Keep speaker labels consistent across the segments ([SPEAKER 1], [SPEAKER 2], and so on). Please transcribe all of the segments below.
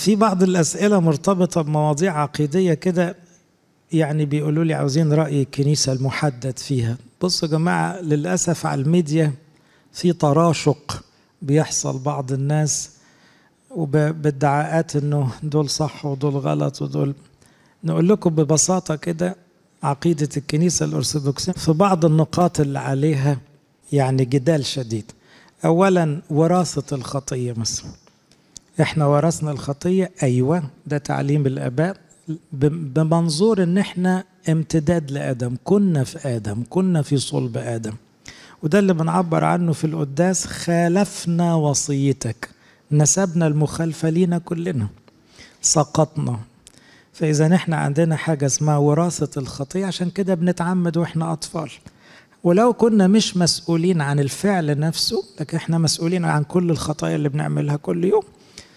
[SPEAKER 1] في بعض الأسئلة مرتبطة بمواضيع عقيدية كده يعني بيقولوا لي عاوزين رأي الكنيسة المحدد فيها. بصوا يا جماعة للأسف على الميديا في تراشق بيحصل بعض الناس وبادعاءات إنه دول صح ودول غلط ودول. نقول لكم ببساطة كده عقيدة الكنيسة الأرثوذكسية في بعض النقاط اللي عليها يعني جدال شديد. أولا وراثة الخطية مثلا. إحنا ورثنا الخطية. أيوة ده تعليم الآباء. بمنظور إن إحنا امتداد لآدم. كنا في آدم كنا في صلب آدم. وده اللي بنعبر عنه في القداس خالفنا وصيتك. نسبنا المخالفة لينا كلنا. سقطنا. فإذا إحنا عندنا حاجة اسمها وراثة الخطية عشان كده بنتعمد وإحنا أطفال. ولو كنا مش مسؤولين عن الفعل نفسه لكن إحنا مسؤولين عن كل الخطايا اللي بنعملها كل يوم.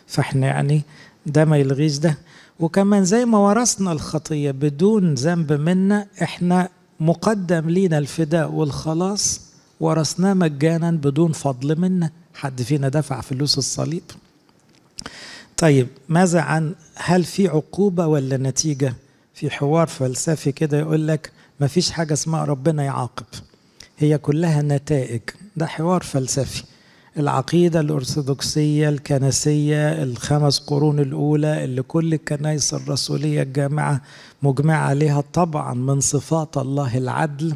[SPEAKER 1] فاحنا يعني ده ما يلغيش ده. وكمان زي ما ورثنا الخطية بدون ذنب منا إحنا مقدم لينا الفداء والخلاص. ورثناه مجانا بدون فضل منا. حد فينا دفع فلوس الصليب. طيب ماذا عن هل في عقوبة ولا نتيجة؟ في حوار فلسفي كده يقول لك ما فيش حاجة اسمها ربنا يعاقب. هي كلها نتائج. ده حوار فلسفي. العقيدة الأرثوذكسية الكنسية الخمس قرون الأولى اللي كل الكنائس الرسولية الجامعة مجمعة عليها طبعا من صفات الله العدل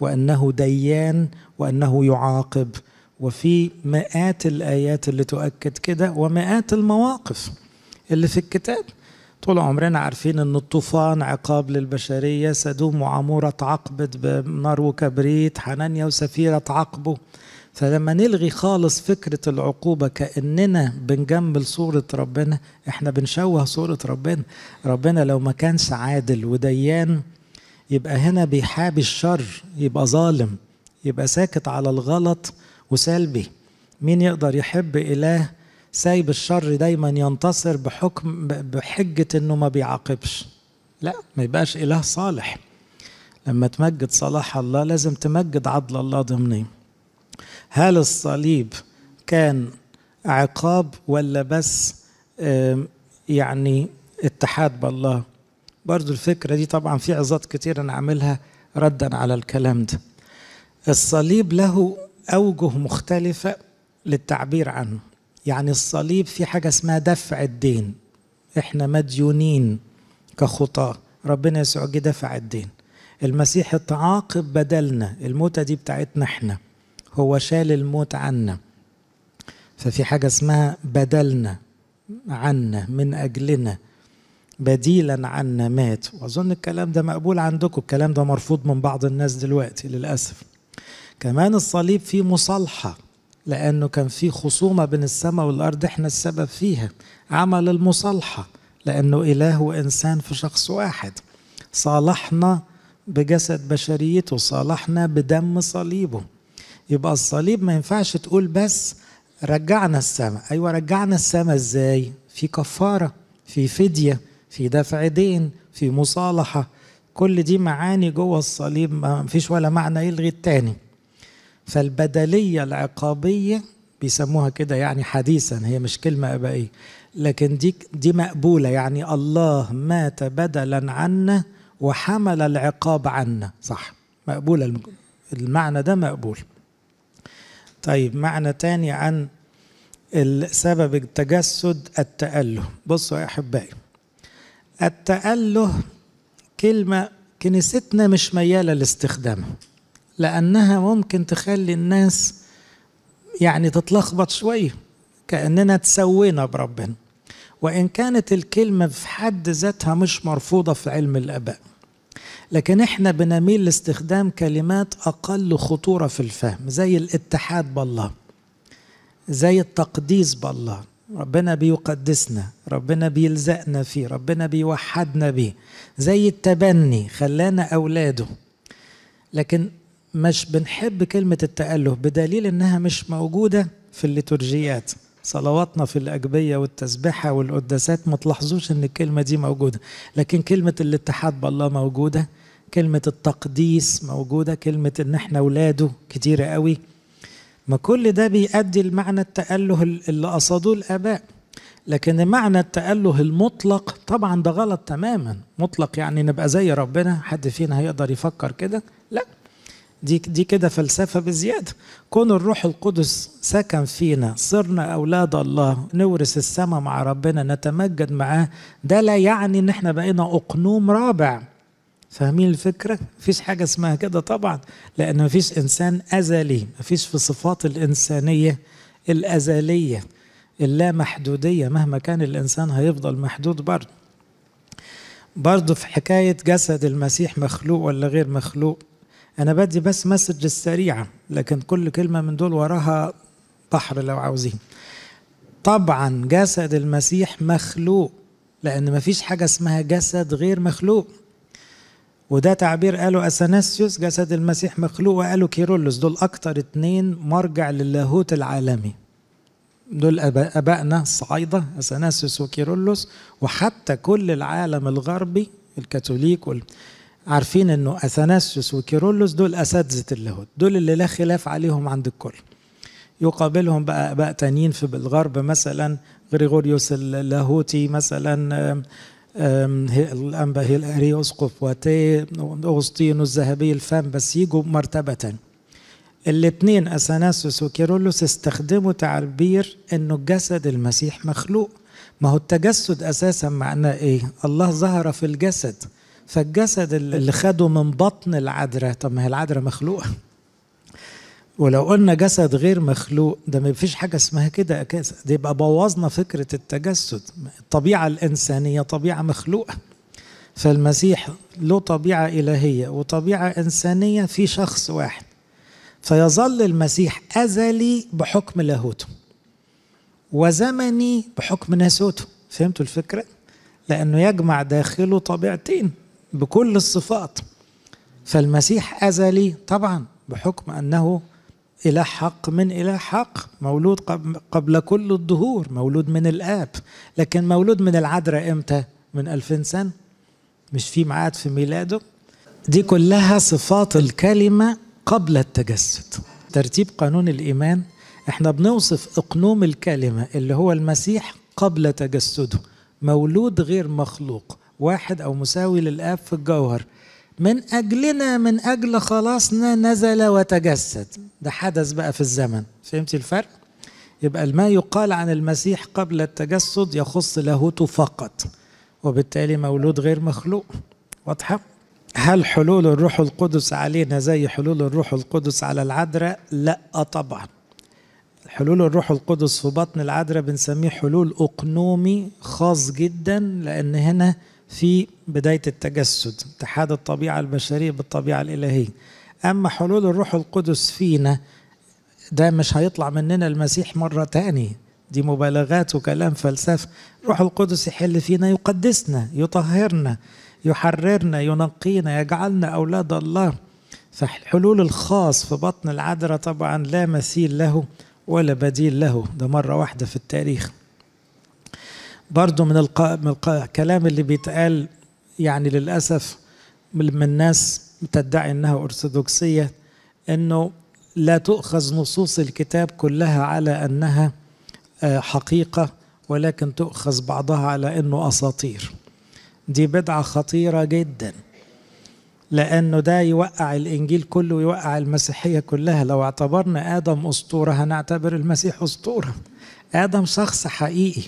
[SPEAKER 1] وأنه ديان وأنه يعاقب. وفي مئات الآيات اللي تؤكد كده ومئات المواقف اللي في الكتاب. طول عمرنا عارفين إن الطوفان عقاب للبشرية سدوم وعمورة تعاقبت بنار وكبريت حنانيا وسفيرة تعاقبوا فلما نلغي خالص فكرة العقوبة كأننا بنجمل صورة ربنا إحنا بنشوه صورة ربنا. ربنا لو ما كانش عادل وديان يبقى هنا بيحابي الشر يبقى ظالم يبقى ساكت على الغلط وسلبي. مين يقدر يحب إله سايب الشر دايما ينتصر بحكم بحجة إنه ما بيعاقبش؟ لا ما يبقاش إله صالح. لما تمجد صلاح الله لازم تمجد عدل الله ضمنيا هل الصليب كان عقاب ولا بس يعني اتحاد بالله؟ برضو الفكرة دي طبعا في عظات كتير أنا عاملها ردا على الكلام ده. الصليب له أوجه مختلفة للتعبير عنه. يعني الصليب في حاجة اسمها دفع الدين. إحنا مديونين كخطاة. ربنا يسوع جه دفع الدين. المسيح اتعاقب بدلنا. الموتة دي بتاعتنا إحنا. هو شال الموت عنا. ففي حاجة اسمها بدلنا عنا من أجلنا. بديلا عنا مات. وأظن الكلام ده مقبول عندكم. الكلام ده مرفوض من بعض الناس دلوقتي للأسف. كمان الصليب فيه مصالحة لأنه كان في خصومة بين السماء والأرض إحنا السبب فيها. عمل المصالحة لأنه إله وإنسان في شخص واحد. صالحنا بجسد بشريته صالحنا بدم صليبه. يبقى الصليب ما ينفعش تقول بس رجعنا السماء. أيوة رجعنا السماء إزاي؟ في كفارة في فدية في دفع دين في مصالحة. كل دي معاني جوه الصليب ما فيش ولا معنى يلغي التاني. فالبدلية العقابية بيسموها كده يعني حديثا هي مش كلمة أبائية. لكن دي دي مقبولة يعني الله مات بدلا عنا وحمل العقاب عنا. صح مقبولة المعنى ده مقبول. طيب معنى تاني عن سبب التجسد التأله. بصوا يا أحبائي التأله كلمة كنيستنا مش ميالة لاستخدامها لأنها ممكن تخلي الناس يعني تتلخبط شوية كأننا تسوينا بربنا. وإن كانت الكلمة في حد ذاتها مش مرفوضة في علم الآباء. لكن إحنا بنميل لاستخدام كلمات أقل خطورة في الفهم زي الاتحاد بالله زي التقديس بالله. ربنا بيقدسنا ربنا بيلزقنا فيه ربنا بيوحدنا بيه. زي التبني خلانا أولاده. لكن مش بنحب كلمة التأله بدليل إنها مش موجودة في الليتورجيات. صلواتنا في الأجبية والتسبحة والقداسات ما تلاحظوش إن الكلمة دي موجودة. لكن كلمة الاتحاد بالله موجودة كلمة التقديس موجودة كلمة إن إحنا أولاده كتيرة قوي. ما كل ده بيؤدي المعنى التأله اللي قصدوه الآباء. لكن معنى التأله المطلق طبعا ده غلط تماما. مطلق يعني نبقى زي ربنا حد فينا هيقدر يفكر كده؟ لا. دي دي كده فلسفة بزيادة. كون الروح القدس سكن فينا صرنا أولاد الله نورث السماء مع ربنا نتمجد معاه ده لا يعني إن إحنا بقينا أقنوم رابع. فاهمين الفكرة؟ مفيش حاجة اسمها كده طبعا لأن مفيش إنسان أزلي مفيش في صفات الإنسانية الأزلية اللامحدودية مهما كان الإنسان هيفضل محدود برضه. برضه في حكاية جسد المسيح مخلوق ولا غير مخلوق؟ أنا بدي بس مسج السريعة لكن كل كلمة من دول وراها بحر لو عاوزين. طبعا جسد المسيح مخلوق لأن مفيش حاجة اسمها جسد غير مخلوق. وده تعبير قاله أثناسيوس جسد المسيح مخلوق وقاله كيرلس دول أكتر اتنين مرجع للاهوت العالمي. دول أبائنا الصعايدة أثناسيوس وكيرلس وحتى كل العالم الغربي الكاثوليك وال... عارفين إنه أثناسيوس وكيرلس دول اساتذه اللاهوت دول اللي لا خلاف عليهم عند الكل. يقابلهم بقى أباء تانيين في الغرب مثلا غريغوريوس اللاهوتي مثلا الانبا اريوسقف واتي اغسطينوس الذهبي الفم بس يجوا مرتبه الاثنين أثناسيوس وكيرلس استخدموا تعبير إنه الجسد المسيح مخلوق. ما هو التجسد أساسا معناه إيه؟ الله ظهر في الجسد. فالجسد اللي خده من بطن العذراء. طب ما هي العذراء مخلوقة. ولو قلنا جسد غير مخلوق ده ما فيش حاجة اسمها كده أساسا دي يبقى بوظنا فكرة التجسد. الطبيعه الإنسانية طبيعة مخلوقة. فالمسيح له طبيعة إلهية وطبيعة إنسانية في شخص واحد. فيظل المسيح أزلي بحكم لاهوته وزمني بحكم ناسوته. فهمتوا الفكرة؟ لأنه يجمع داخله طبيعتين. بكل الصفات. فالمسيح أزلي طبعا بحكم أنه إله حق من إله حق مولود قبل كل الدهور مولود من الآب. لكن مولود من العذراء إمتى؟ من ألفين سنة. مش في ميعاد في ميلاده. دي كلها صفات الكلمة قبل التجسد. ترتيب قانون الإيمان. إحنا بنوصف أقنوم الكلمة اللي هو المسيح قبل تجسده. مولود غير مخلوق. واحد أو مساوي للآب في الجوهر. من أجلنا من أجل خلاصنا نزل وتجسد. ده حدث بقى في الزمن. فهمت الفرق؟ يبقى ما يقال عن المسيح قبل التجسد يخص لاهوته فقط وبالتالي مولود غير مخلوق. واضحة؟ هل حلول الروح القدس علينا زي حلول الروح القدس على العذراء؟ لا طبعا. حلول الروح القدس في بطن العذراء بنسميه حلول أقنومي خاص جدا لأن هنا في بداية التجسد اتحاد الطبيعة البشرية بالطبيعة الإلهية. أما حلول الروح القدس فينا ده مش هيطلع مننا المسيح مرة تاني. دي مبالغات وكلام فلسفه روح القدس يحل فينا يقدسنا يطهرنا يحررنا ينقينا يجعلنا أولاد الله. فالحلول الخاص في بطن العذراء طبعا لا مثيل له ولا بديل له. ده مرة واحدة في التاريخ. برضو من. من الكلام اللي بيتقال يعني للأسف من ناس تدعي أنها أرثوذكسية أنه لا تؤخذ نصوص الكتاب كلها على أنها حقيقة ولكن تؤخذ بعضها على أنه أساطير. دي بدعة خطيرة جدا لأنه ده يوقع الإنجيل كله ويوقع المسيحية كلها. لو اعتبرنا آدم أسطورة هنعتبر المسيح أسطورة. آدم شخص حقيقي.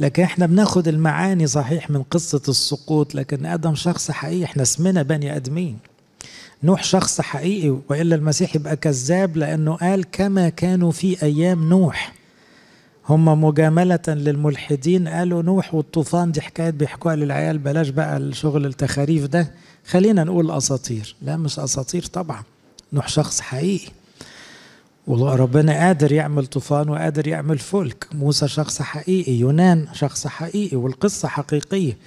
[SPEAKER 1] لكن إحنا بناخد المعاني صحيح من قصة السقوط لكن آدم شخص حقيقي إحنا اسمنا بني آدمين. نوح شخص حقيقي وإلا المسيح يبقى كذاب لأنه قال كما كانوا في أيام نوح. هم مجاملة للملحدين قالوا نوح والطوفان دي حكاية بيحكوها للعيال بلاش بقى الشغل التخاريف ده. خلينا نقول أساطير. لا مش أساطير طبعا. نوح شخص حقيقي. وربنا قادر يعمل طوفان وقادر يعمل فلك. موسى شخص حقيقي يونان شخص حقيقي والقصة حقيقية.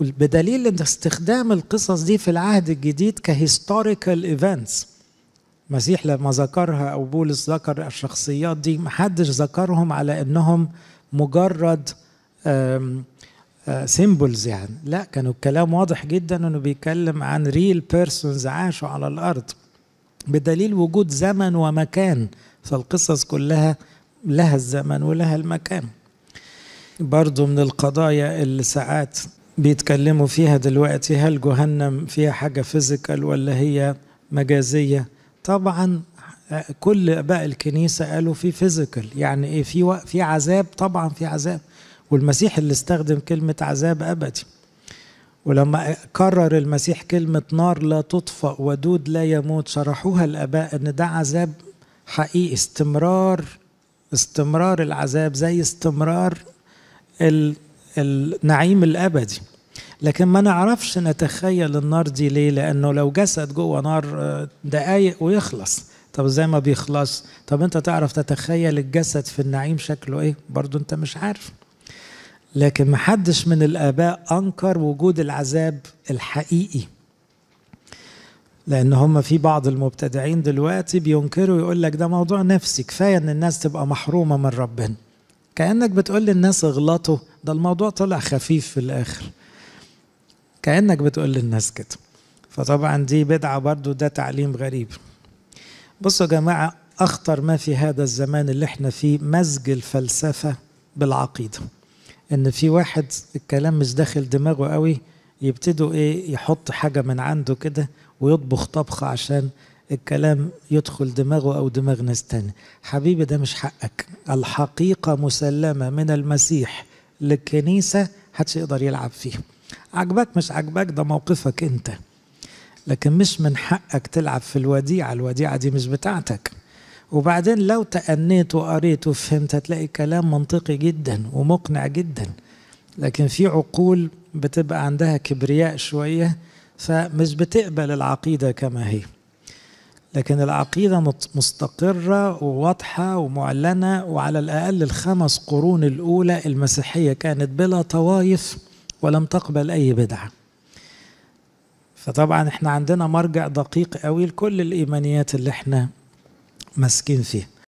[SPEAKER 1] بدليل إن استخدام القصص دي في العهد الجديد ك historical events مسيح لما ذكرها أو بولس ذكر الشخصيات دي محدش ذكرهم على إنهم مجرد symbols يعني. لا كانوا الكلام واضح جدا إنه بيتكلم عن real persons عاشوا على الأرض. بدليل وجود زمن ومكان فالقصص كلها لها الزمن ولها المكان. برضو من القضايا اللي ساعات بيتكلموا فيها دلوقتي هل جهنم فيها حاجة physical ولا هي مجازية؟ طبعا كل أباء الكنيسة قالوا في physical. يعني إيه؟ في. في عذاب طبعا في عذاب. والمسيح اللي استخدم كلمة عذاب أبدي. ولما كرر المسيح كلمة نار لا تطفأ ودود لا يموت شرحوها الاباء إن ده عذاب حقيقي استمرار استمرار العذاب زي استمرار ال... النعيم الأبدي. لكن ما نعرفش نتخيل النار دي ليه؟ لأنه لو جسد جوه نار دقايق ويخلص. طب إزاي ما بيخلص؟ طب أنت تعرف تتخيل الجسد في النعيم شكله إيه؟ برضو أنت مش عارف. لكن محدش من الآباء أنكر وجود العذاب الحقيقي. لأن هم في بعض المبتدعين دلوقتي بينكروا يقول لك ده موضوع نفسي كفاية إن الناس تبقى محرومة من ربنا. كأنك بتقول للناس اغلطوا ده الموضوع طلع خفيف في الآخر. كأنك بتقول للناس كده. فطبعا دي بدعة برضو ده تعليم غريب. بصوا يا جماعة أخطر ما في هذا الزمان اللي إحنا فيه مزج الفلسفة بالعقيدة. إن في واحد الكلام مش داخل دماغه قوي يبتدوا إيه يحط حاجة من عنده كده ويطبخ طبخة عشان الكلام يدخل دماغه أو دماغ ناس تاني حبيبي ده مش حقك. الحقيقة مسلمة من المسيح للكنيسة محدش يقدر يلعب فيها. عجبك مش عجبك ده موقفك أنت. لكن مش من حقك تلعب في الوديعة الوديعة دي مش بتاعتك. وبعدين لو تأنيت وقريت وفهمت هتلاقي كلام منطقي جدا ومقنع جدا. لكن في عقول بتبقى عندها كبرياء شوية فمش بتقبل العقيدة كما هي. لكن العقيدة مستقرة وواضحة ومعلنة وعلى الأقل الخمس قرون الأولى المسيحية كانت بلا طوايف ولم تقبل أي بدعة. فطبعا إحنا عندنا مرجع دقيق قوي لكل الإيمانيات اللي إحنا ماسكين فيها